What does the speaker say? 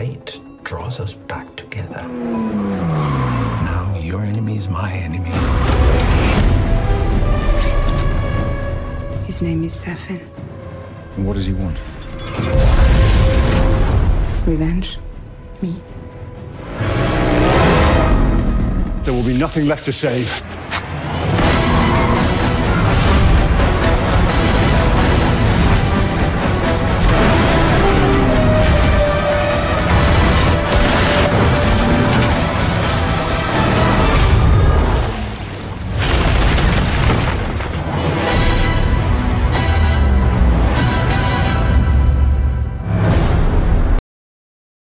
Fate draws us back together. Now your enemy is my enemy. His name is Safin. And what does he want? Revenge. Me. There will be nothing left to save.